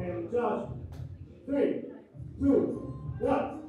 And Josh. Three, two, one.